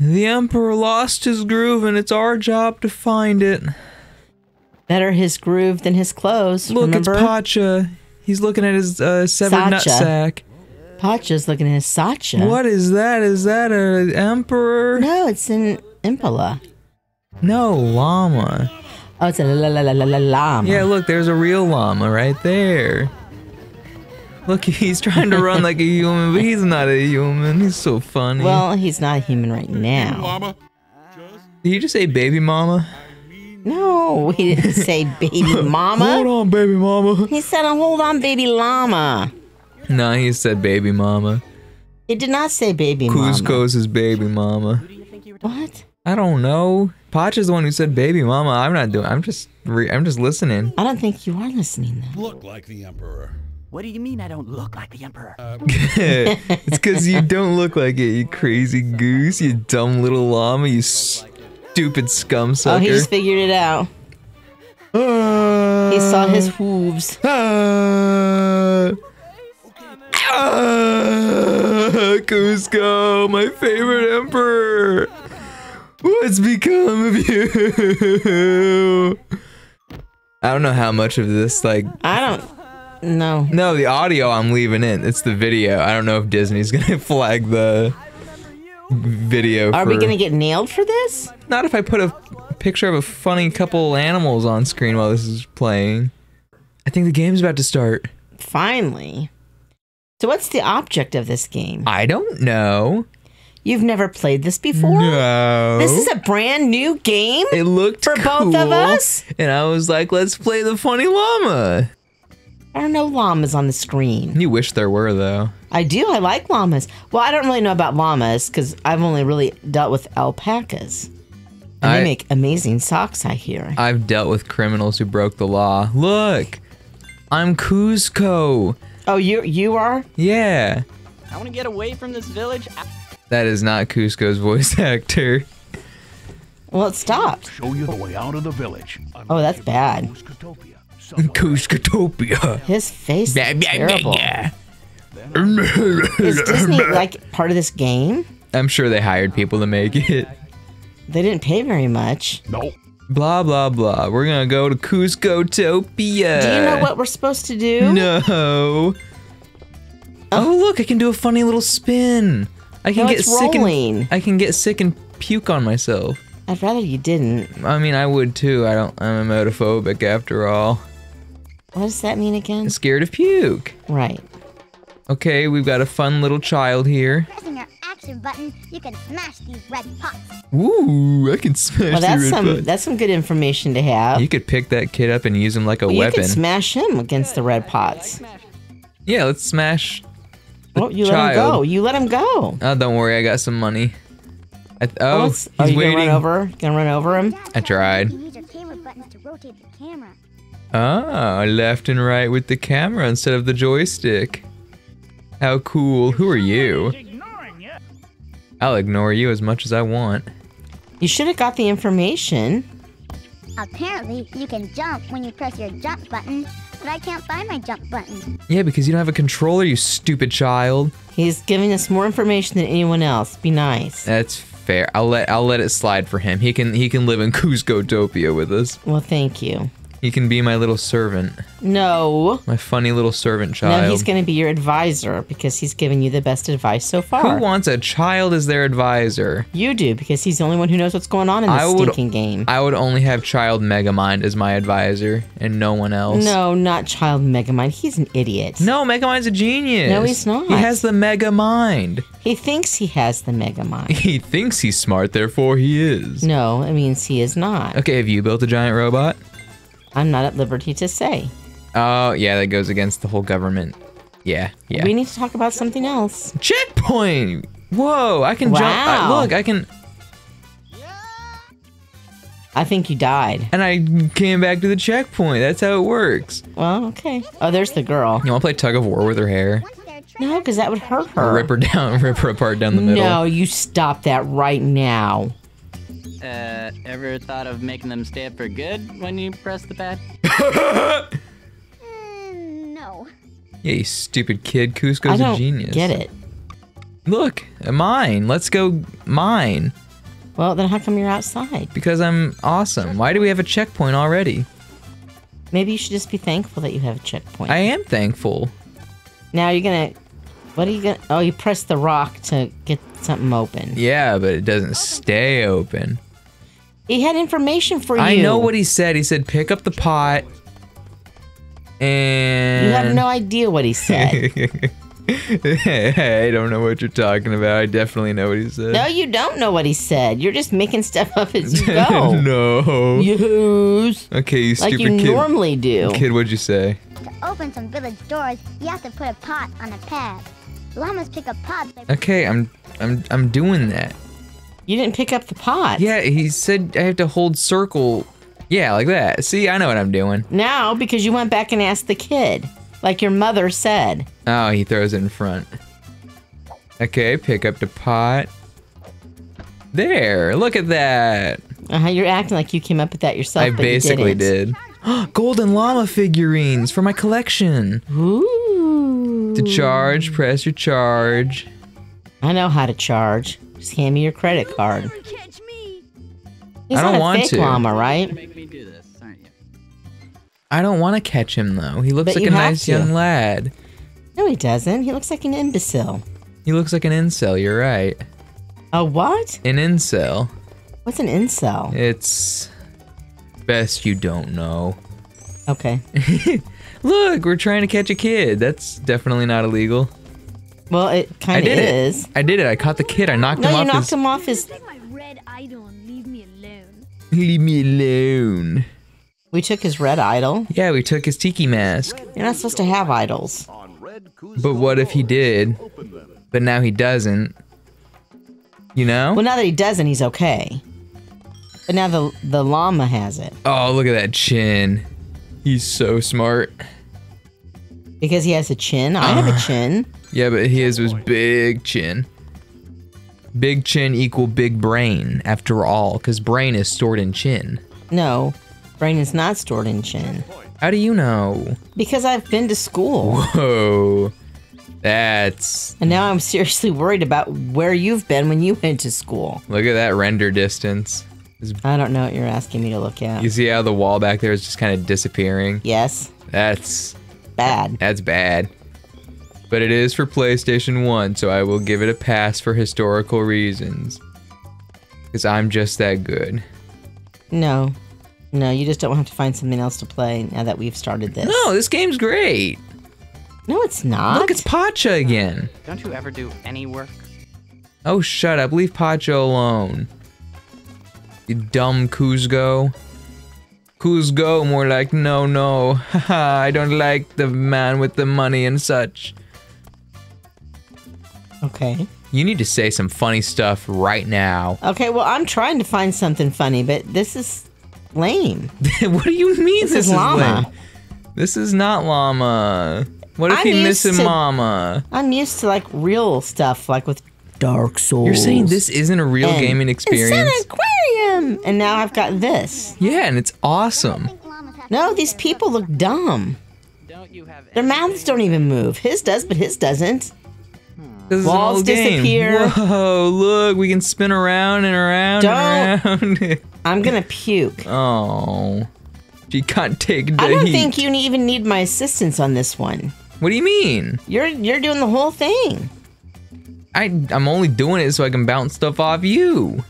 The Emperor lost his groove, and it's our job to find it. Better his groove than his clothes. Look, remember? it's Pacha. He's looking at his uh, severed Sacha. nutsack. Pacha's looking at his Sacha. What is that? Is that an emperor? No, it's an Impala. No, llama. Oh, it's a la la la la la llama. Yeah, look, there's a real llama right there. Look, he's trying to run like a human, but he's not a human. He's so funny. Well, he's not a human right now. Llama. did you just say baby mama? No, he didn't say baby mama. Hold on, baby mama. He said, "Hold on, baby llama." No, he said baby mama. It did not say baby mama. Kuzco's his baby mama. What? I don't know. Pacha's the one who said baby mama. I'm not doing. I'm just. Re- I'm just listening. I don't think you are listening then. Look like the Emperor. What do you mean I don't look like the Emperor? it's because you don't look like it, you crazy goose, you dumb little llama, you stupid scum Oh, sucker. he just figured it out. Ah, He saw his hooves. ah, ah, Kuzco, my favorite emperor. What's become of you? I don't know how much of this like I don't know. No, the audio I'm leaving in. It's the video. I don't know if Disney's gonna flag the video. Are for, we gonna get nailed for this? Not if I put a picture of a funny couple animals on screen while this is playing. I think the game's about to start. Finally. So what's the object of this game? I don't know. You've never played this before? No. This is a brand new game It looked for both of us? and I was like, "Let's play the funny llama." There are no llamas on the screen. You wish there were though. I do. I like llamas. Well, I don't really know about llamas because I've only really dealt with alpacas. And I- they make amazing socks, I hear. I've dealt with criminals who broke the law. Look, I'm Kuzco. oh, you you are? Yeah. I want to get away from this village. I- That is not Kuzco's voice actor. Well, it stopped. Show you the way out of the village. Oh, that's bad. Cuscatopia. Cuscatopia. His face Blah, is terrible. Is Disney like part of this game? I'm sure they hired people to make it. They didn't pay very much. No. Blah blah blah. We're gonna go to Kuzcotopia. Do you know what we're supposed to do? No. Oh look, I can do a funny little spin. I can No, get sick rolling. and I can get sick and puke on myself. I'd rather you didn't. I mean, I would too. I don't. I'm emotophobic after all. What does that mean again? Scared of puke. Right. Okay, we've got a fun little child here. Pressing your action button, you can smash these red pots. Ooh, I can smash Well, the that's red some button. that's some good information to have. You could pick that kid up and use him like a Well, you weapon. could smash him against the red pots. yeah, let's smash. Oh, you let him go. You let him go. Oh, don't worry, I got some money. I th- Oh, oh, he's are you waiting. gonna run over? Gonna run over him? I tried. You can use your camera buttons to rotate the camera. Ah, left and right with the camera instead of the joystick. How cool. Who are you? I'll ignore you as much as I want. You should have got the information. Apparently, you can jump when you press your jump button, but I can't find my jump button. Yeah, because you don't have a controller, you stupid child. He's giving us more information than anyone else. Be nice. That's fair. I'll let I'll let it slide for him. He can he can live in Kuzcotopia with us. Well, thank you. He can be my little servant, No. my funny little servant child. No, he's going to be your advisor because he's given you the best advice so far. Who wants a child as their advisor? You do because he's the only one who knows what's going on in this I would- stinking game. I would only have Child Megamind as my advisor and no one else. no, not Child Megamind. He's an idiot. No, Megamind's a genius. No, he's not. He has the Mega Mind. He thinks he has the Mega Mind. He thinks he's smart, therefore he is. no, it means he is not. Okay, have you built a giant robot? I'm not at liberty to say. Oh, yeah, that goes against the whole government. Yeah, yeah. We need to talk about something else. Checkpoint! Whoa, I can jump. I, Wow. look, I can. I think you died. And I came back to the checkpoint. That's how it works. Well, okay. Oh, there's the girl. You want to play tug of war with her hair? Once they're trapped, No, because that would hurt her. Rip her down, rip her apart down the middle. No, you stop that right now. Uh, ever thought of making them stay up for good when you press the pad? mm, no. Yeah, you stupid kid. I Kuzco's don't a genius. get it. Look, mine. Let's go mine. Well, then how come you're outside? Because I'm awesome. Why do we have a checkpoint already? Maybe you should just be thankful that you have a checkpoint. I am thankful. now you're gonna. What are you gonna? Oh, you press the rock to get something open. Yeah, but it doesn't stay open. He had information for you. I know what he said. He said pick up the pot. And You have no idea what he said. I don't know what you're talking about. I definitely know what he said. no, you don't know what he said. You're just making stuff up as you go. no. Yes. Okay, you stupid kid. Like stupid you kid. normally do. Kid, what'd you say? To open some village doors, you have to put a pot on a pad. Llamas pick up pots Okay, I'm I'm I'm doing that. You didn't pick up the pot. Yeah, he said I have to hold circle. Yeah, like that. See, I know what I'm doing. Now, because you went back and asked the kid, like your mother said. Oh, he throws it in front. Okay, pick up the pot. There, look at that. Uh, you're acting like you came up with that yourself. I but you basically didn't. did. Golden llama figurines for my collection. Ooh. To charge, press your charge. I know how to charge. Just hand me your credit card. He's I don't not a want fake to. llama, right? Make me do this, aren't you? I don't want to catch him though. He looks But like you a nice to. young lad. No, he doesn't. He looks like an imbecile. He looks like an incel. You're right. A what? An incel. What's an incel? It's best you don't know. Okay. Look, we're trying to catch a kid. That's definitely not illegal. Well, it kind of did is. it. I did it. I caught the kid. I knocked No, him you off knocked his. him off his. Take my red idol and leave me alone. Leave me alone. We took his red idol. Yeah, we took his tiki mask. You're not supposed to have idols. But what if he did? But now he doesn't. You know? Well, now that he doesn't, he's okay. But now the the llama has it Oh, look at that chin. He's so smart. Because he has a chin. I have a chin. Yeah, but his was big chin. Big chin equal big brain, after all, because brain is stored in chin. No, brain is not stored in chin How do you know? because I've been to school. Whoa. That's. And now I'm seriously worried about where you've been when you went to school. Look at that render distance. I don't know what you're asking me to look at. You see how the wall back there is just kind of disappearing? Yes, That's. Bad. That's bad. But it is for PlayStation 1, so I will give it a pass for historical reasons. Because I'm just that good. No, no, you just don't have to find something else to play now that we've started this. No, this game's great. no, it's not. Look, it's Pacha again. Don't you ever do any work? Oh, shut up. Leave Pacha alone. You dumb Kuzgo. Kuzgo, more like no, no. Haha, I don't like the man with the money and such. okay. You need to say some funny stuff right now. Okay, well, I'm trying to find something funny, but this is lame. what do you mean This this, is llama. lame? This is not llama. What if I'm he missing to- mama? I'm used to like real stuff, like with Dark Souls. You're saying this isn't a real and- gaming experience? It's an aquarium, and now I've got this. Yeah, and it's awesome. think llamas have No, these people look dumb. Don't you have Their mouths don't even move. His does, but his doesn't. This Walls old disappear. Whoa, look, we can spin around and around and around. I'm gonna puke. oh. She can't take the I don't heat. think you even need my assistance on this one. What do you mean? You're you're doing the whole thing. I I'm only doing it so I can bounce stuff off you.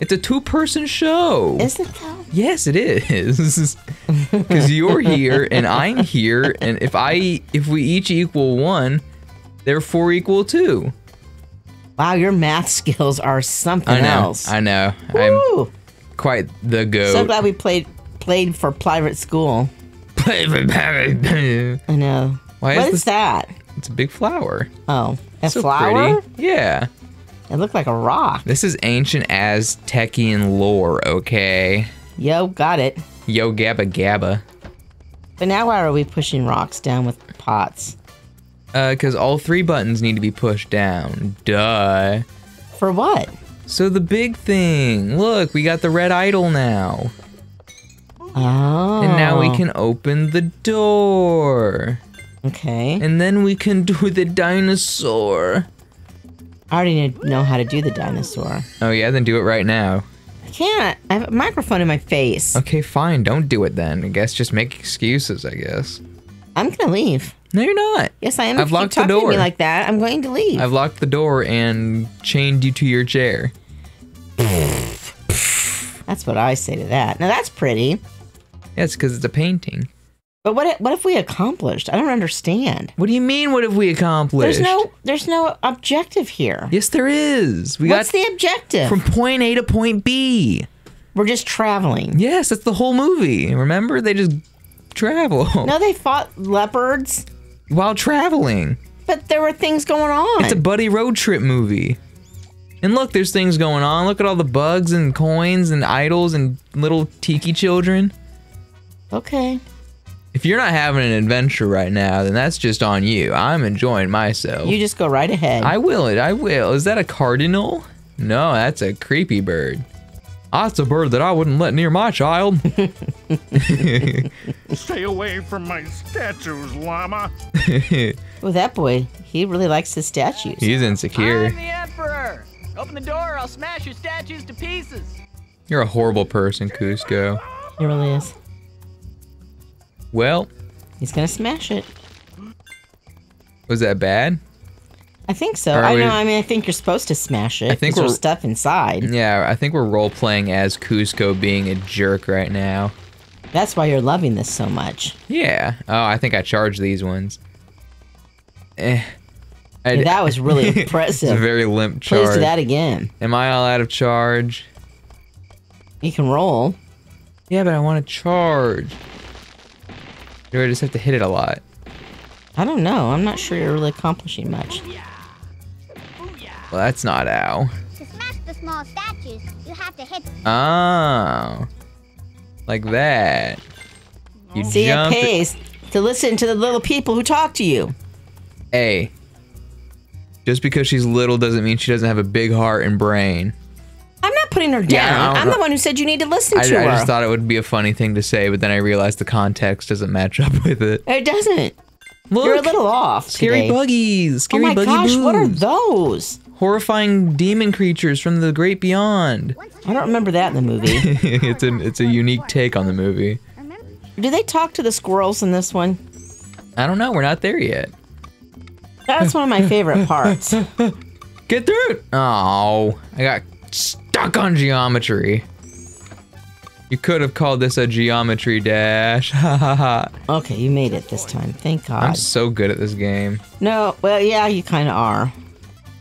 It's a two-person show. Is it though? Yes, it is. Because you're here and I'm here, and if I if we each equal one, therefore equal two. Wow, your math skills are something I know. else. I know. I'm quite the goat. So glad we played played for private school. it's I know. Why What is is that? a big flower. Oh, a So flower? pretty. Yeah. It looked like a rock. This is ancient Aztecian lore, okay? Yo, got it. Yo gabba gabba. But now why are we pushing rocks down with pots? Uh, because all three buttons need to be pushed down. Duh. For what? So the big thing. Look, we got the red idol now. Oh. And now we can open the door. Okay. And then we can do the dinosaur. I already know how to do the dinosaur. Oh yeah, then do it right now. I can't. I have a microphone in my face. Okay, fine. Don't do it then. I guess just make excuses. I guess. I'm gonna leave. No, you're not. Yes, I am. I've locked the talking to me door. like that, I'm going to leave. I've locked the door and chained you to your chair. That's what I say to that. Now that's pretty. Yeah, it's because it's a painting. But what if, what if we accomplished? I don't understand. What do you mean? What have we accomplished? There's no there's no objective here. Yes, there is. We What's got the objective? from point A to point B. We're just traveling. Yes, that's the whole movie. Remember, they just travel No, they fought leopards, while traveling. but there were things going on. It's a buddy road trip movie. And look, there's things going on. Look at all the bugs and coins and idols and little tiki children. okay. If you're not having an adventure right now, then that's just on you. I'm enjoying myself. You just go right ahead. I will it. I will. Is that a cardinal? No, that's a creepy bird. That's a bird that I wouldn't let near my child. Stay away from my statues, llama. oh, that boy, he really likes his statues. He's insecure. I'm the emperor. Open the door, or I'll smash your statues to pieces. You're a horrible person, Kuzco. He really is. Well, He's gonna smash it. was that bad? I think so. Are I we- know. I mean, I think you're supposed to smash it. I think there's we're- stuff inside. Yeah, I think we're role playing as Kuzco being a jerk right now. That's why you're loving this so much. Yeah. Oh, I think I charged these ones. Eh. I, Yeah, that was really it's a impressive. very limp charge. Please do that again. Am I all out of charge? You can roll. Yeah, but I want to charge. Do I just have to hit it a lot? I don't know. I'm not sure you're really accomplishing much. Well, that's not ow. To smash the small statues, you have to hit Oh. Like that. You See, it jump. pays to listen to the little people who talk to you. Hey. Just because she's little doesn't mean she doesn't have a big heart and brain. Putting her down. don't I'm know. the one who said you need to listen I, to I her. I just thought it would be a funny thing to say, but then I realized the context doesn't match up with it. it doesn't. Look, You're a little off. scary today. buggies, Oh my buggy gosh, what are those? horrifying demon creatures from the great beyond. I don't remember that in the movie. it's a it's a unique take on the movie. Do they talk to the squirrels in this one? I don't know. We're not there yet. That's one of my favorite parts. Get through it. Oh, I got stuck on geometry. You could have called this a geometry dash. Ha ha ha. Okay, you made it this time. Thank God. I'm so good at this game. No, well, yeah, you kind of are.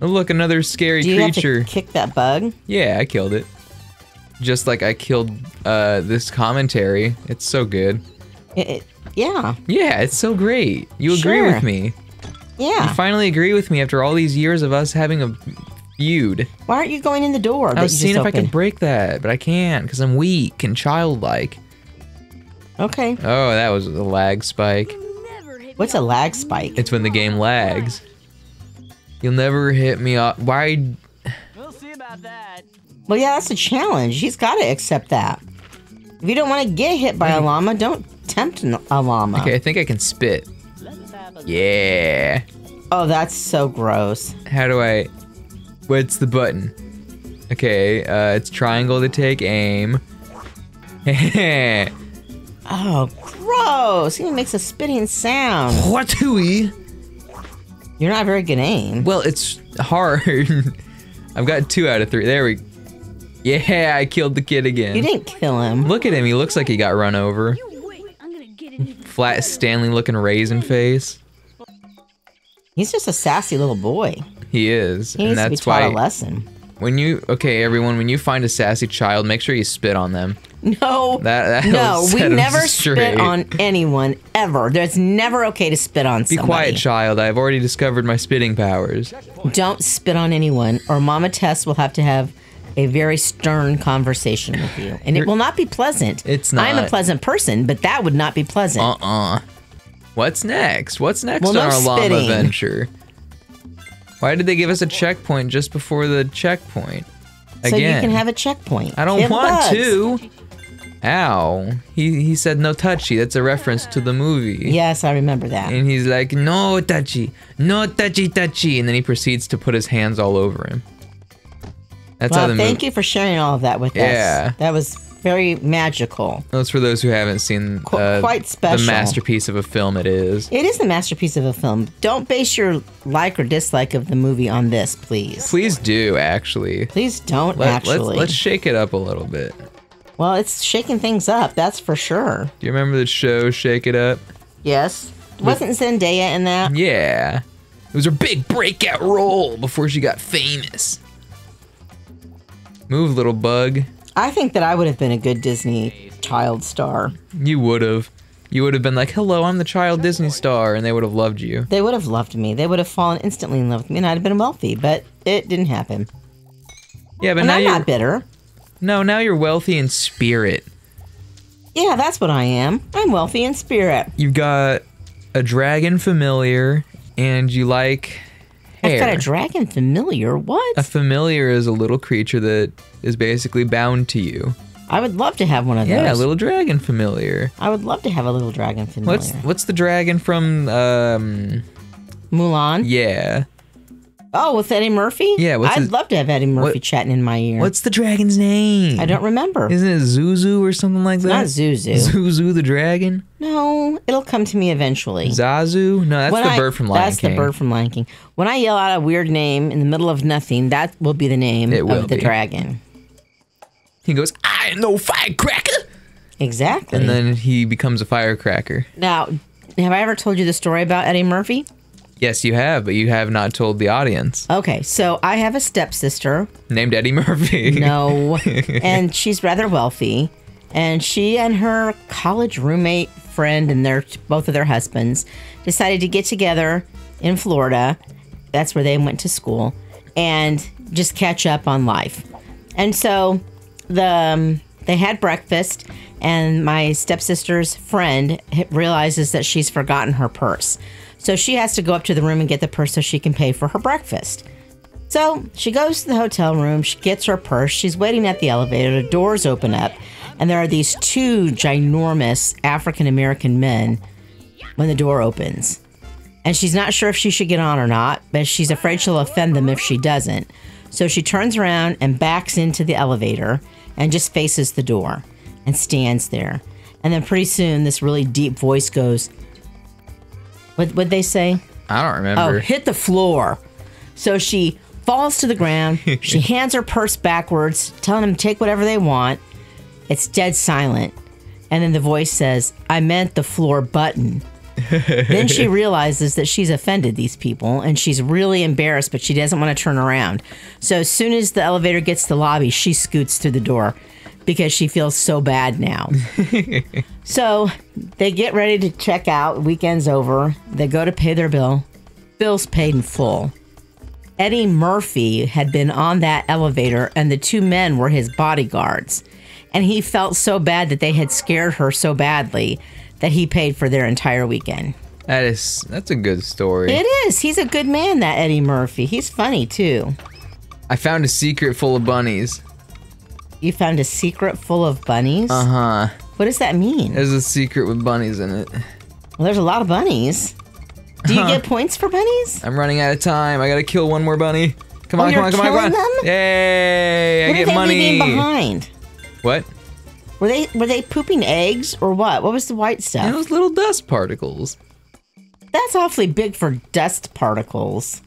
Oh, look, another scary Do you creature. have to kick that bug? Yeah, I killed it. Just like I killed uh, this commentary. It's so good. It, it- yeah, Yeah, it's so great. You agree with me. Yeah. You finally agree with me after all these years of us having a feud. Why aren't you going in the door? I was seeing just if I could break that, but I can't because I'm weak and childlike. Okay. Oh, that was a lag spike. What's a lag spike? It's when the game lags. You'll never hit me up. Why? We'll see about that. Well, yeah, that's a challenge. He's got to accept that. If you don't want to get hit by a llama, don't tempt a llama. Okay, I think I can spit. Let's have a Yeah. Oh, that's so gross. How do I? What's the button? Okay, uh, it's triangle to take aim. Oh, gross. He makes a spitting sound. what do we? You're not very good aim. Well, it's hard. I've got two out of three. There we. Yeah, I killed the kid again. You didn't kill him. Look at him. He looks like he got run over. You wait. I'm gonna get it. in. Flat Stanley looking raisin face. He's just a sassy little boy. He is, He and needs to be that's taught why a lesson. when you okay, everyone, when you find a sassy child, make sure you spit on them. No, That- no, we never spit on anyone ever. There's never okay to spit on Be somebody. quiet, child. I've already discovered my spitting powers. Don't spit on anyone, or Mama Tess will have to have a very stern conversation with you, and it will not be pleasant. It's not. I'm a pleasant person, but that would not be pleasant. Uh-uh. What's next? What's next Well, on no our llama spitting. Why did they give us a checkpoint just before the checkpoint? so you can have a checkpoint. I don't want bugs. to. Ow. He he said no touchy. That's a reference to the movie. Yes, I remember that. And he's like, no touchy, no touchy touchy. And then he proceeds to put his hands all over him. That's how Well, the thank movie. you for sharing all of that with Yeah. us. That was very magical. That's for those who haven't seen Qu- uh, quite the masterpiece of a film it is. It is the masterpiece of a film. Don't base your like or dislike of the movie on this, please. Please do, actually. Please don't Let, actually. Let's, let's shake it up a little bit. well, it's shaking things up, that's for sure. Do you remember the show Shake It Up? Yes. Wasn't Zendaya in that? Yeah. It was her big breakout role before she got famous. Move, little bug. I think that I would have been a good Disney child star. You would have. You would have been like, hello, I'm the child Disney star, and they would have loved you. They would have loved me. They would have fallen instantly in love with me, and I'd have been wealthy. But it didn't happen. Yeah, but And now I'm you're not bitter. no, now you're wealthy in spirit. Yeah, that's what I am. I'm wealthy in spirit. You've got a dragon familiar, and you like hair. I've got a dragon familiar. What? a familiar is a little creature that is basically bound to you. I would love to have one of those. Yeah, a little dragon familiar. I would love to have a little dragon familiar. What's what's the dragon from? Um, Mulan? yeah. Oh, with Eddie Murphy? Yeah, I'd his- love to have Eddie Murphy what- chatting in my ear. What's the dragon's name? I don't remember. Isn't it Zuzu or something like that? not Zuzu. Zuzu the dragon. no, it'll come to me eventually. Zazu? No, that's When the I- bird from Lion That's King. the bird from Lion King. When I yell out a weird name in the middle of nothing, that will be the name of the be. dragon. He goes, I know firecracker, Exactly. and then he becomes a firecracker. now, have I ever told you the story about Eddie Murphy? Yes, you have, but you have not told the audience. Okay, so I have a stepsister. Named Eddie Murphy. No, and she's rather wealthy. And she and her college roommate friend and their both of their husbands decided to get together in Florida. That's where they went to school and just catch up on life. And so the um, they had breakfast and my stepsister's friend realizes that she's forgotten her purse. So she has to go up to the room and get the purse so she can pay for her breakfast. So she goes to the hotel room, she gets her purse, she's waiting at the elevator, the doors open up, and there are these two ginormous African American men when the door opens. And she's not sure if she should get on or not, but she's afraid she'll offend them if she doesn't. So she turns around and backs into the elevator and just faces the door and stands there. And then pretty soon, this really deep voice goes, What would they say? I don't remember. Oh, hit the floor. So she falls to the ground. she hands her purse backwards, telling them to take whatever they want. It's dead silent. And then the voice says, I meant the floor button. then she realizes that she's offended these people and she's really embarrassed, but she doesn't want to turn around. So as soon as the elevator gets to the lobby, she scoots through the door because she feels so bad now. so they get ready to check out. Weekend's over. They go to pay their bill. Bill's paid in full. Eddie Murphy had been on that elevator, and the two men were his bodyguards. And he felt so bad that they had scared her so badly that he paid for their entire weekend. That is that's a good story. It is. He's a good man, that Eddie Murphy. He's funny too. I found a secret full of bunnies. You found a secret full of bunnies? Uh huh. What does that mean? There's a secret with bunnies in it. Well, there's a lot of bunnies. Do you get points for bunnies? I'm running out of time. I gotta kill one more bunny. Come Oh, on, come on, come on, come on. them? Yay! I what are get money. leaving behind? What? Were they were they pooping eggs or what? What was the white And stuff? those little dust particles. That's awfully big for dust particles.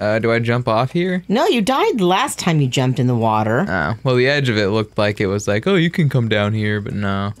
Uh, do I jump off here? No, you died the last time you jumped in the water. Oh, well, the edge of it looked like it was like, oh, you can come down here, but no.